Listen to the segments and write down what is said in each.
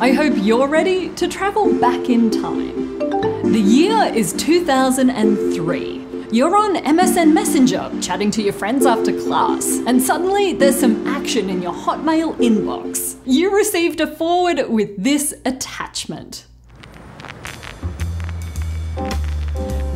I hope you're ready to travel back in time. The year is 2003. You're on MSN Messenger, chatting to your friends after class, and suddenly there's some action in your Hotmail inbox. You received a forward with this attachment.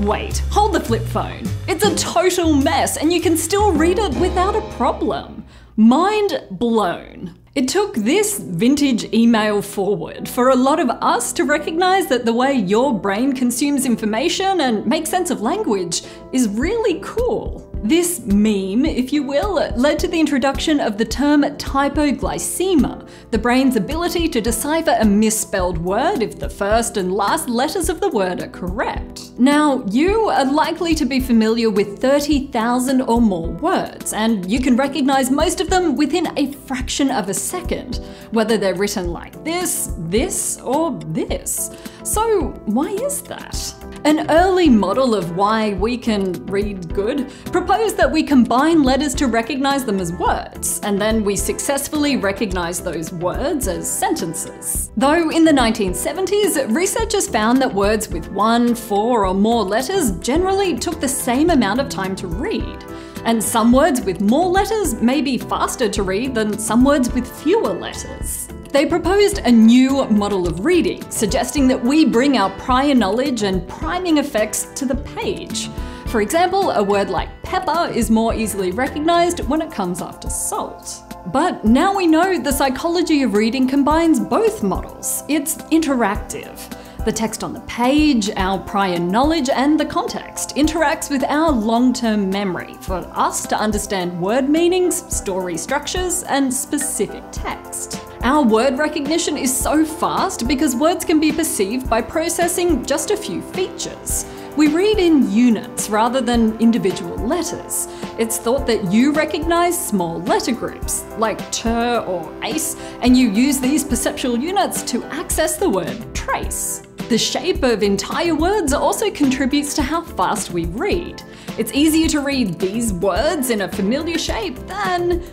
Wait, hold the flip phone. It's a total mess and you can still read it without a problem. Mind blown. It took this vintage email forward for a lot of us to recognize that the way your brain consumes information and makes sense of language is really cool. This meme, if you will, led to the introduction of the term typoglycemia, the brain's ability to decipher a misspelled word if the first and last letters of the word are correct. Now, you are likely to be familiar with 30,000 or more words, and you can recognize most of them within a fraction of a second, whether they're written like this, this, or this. So, why is that? An early model of why we can read good proposed that we combine letters to recognize them as words, and then we successfully recognize those words as sentences. Though in the 1970s, researchers found that words with one, four, or more letters generally took the same amount of time to read. And some words with more letters may be faster to read than some words with fewer letters. They proposed a new model of reading, suggesting that we bring our prior knowledge and priming effects to the page. For example, a word like pepper is more easily recognised when it comes after salt. But now we know the psychology of reading combines both models. It's interactive. The text on the page, our prior knowledge, and the context interacts with our long-term memory for us to understand word meanings, story structures, and specific text. Our word recognition is so fast because words can be perceived by processing just a few features. We read in units rather than individual letters. It's thought that you recognise small letter groups, like ter or ace, and you use these perceptual units to access the word trace. The shape of entire words also contributes to how fast we read. It's easier to read these words in a familiar shape than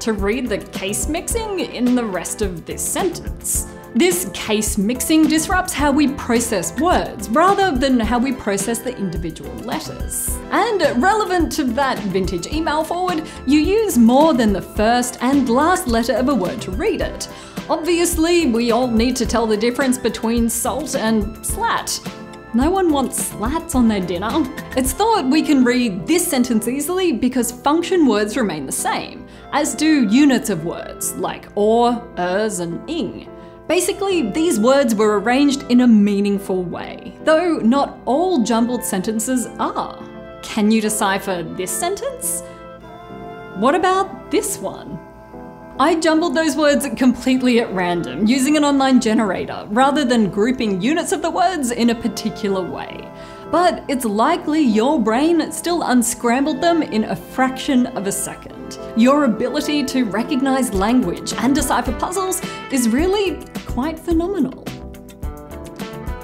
to read the case mixing in the rest of this sentence. This case mixing disrupts how we process words rather than how we process the individual letters. And relevant to that vintage email forward, you use more than the first and last letter of a word to read it. Obviously, we all need to tell the difference between salt and slat. No one wants slats on their dinner. It's thought we can read this sentence easily because function words remain the same, as do units of words like or, ers, and ing. Basically, these words were arranged in a meaningful way, though not all jumbled sentences are. Can you decipher this sentence? What about this one? I jumbled those words completely at random, using an online generator, rather than grouping units of the words in a particular way. But it's likely your brain still unscrambled them in a fraction of a second. Your ability to recognize language and decipher puzzles is really quite phenomenal.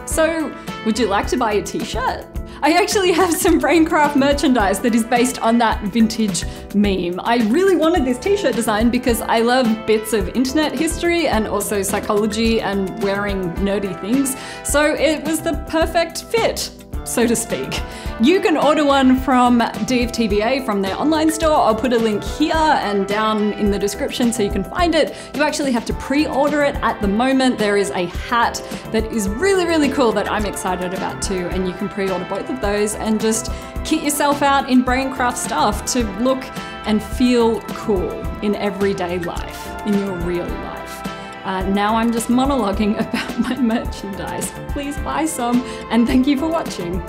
So, would you like to buy a t-shirt? I actually have some Braincraft merchandise that is based on that vintage meme. I really wanted this t-shirt design because I love bits of internet history and also psychology and wearing nerdy things, so it was the perfect fit so to speak. You can order one from DFTBA from their online store. I'll put a link here and down in the description so you can find it. You actually have to pre-order it at the moment. There is a hat that is really, really cool that I'm excited about too. And you can pre-order both of those and just kit yourself out in Braincraft stuff to look and feel cool in everyday life, in your real life. Uh, now I'm just monologuing about my merchandise. Please buy some and thank you for watching.